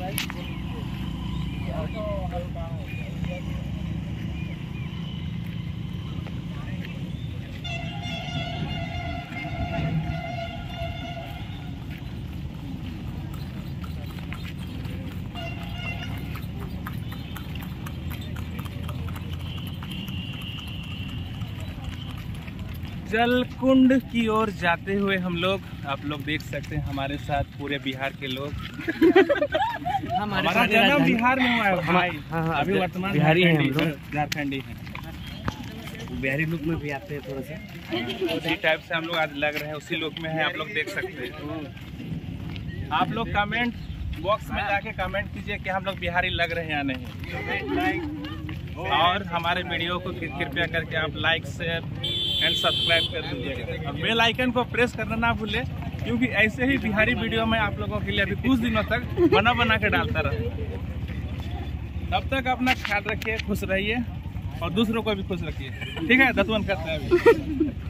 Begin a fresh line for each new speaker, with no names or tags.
Yeah. जलकुंड की ओर जाते हुए हम लोग आप लोग देख सकते हैं हमारे साथ पूरे बिहार के लोग। हमारा जन्म बिहार में हुआ है? भाई
हाँ, हाँ,
अभी वर्तमान
बिहारी हैं हम लोग।
झारखंडी हैं।
बिहारी लुक में भी आते हैं थोड़ा सा।
उसी टाइप से हम लोग आज लग रहे हैं उसी लुक में है आप लोग देख सकते हैं। आप लोग कमेंट बॉक्स में जाके कमेंट कीजिए कि हम लोग बिहारी लग रहे हैं या नहीं। और हमारे वीडियो को कृपया करके आप लाइक शेयर एंड सब्सक्राइब कर दीजिएगा। बेल आइकन को प्रेस करना ना भूलें, क्योंकि ऐसे ही बिहारी वीडियो में आप लोगों के लिए अभी कुछ दिनों तक बना बना के डालता रहा। तब तक अपना ख्याल रखिए, खुश रहिए और दूसरों को भी खुश रखिए। ठीक है दतवन करते हैं अभी।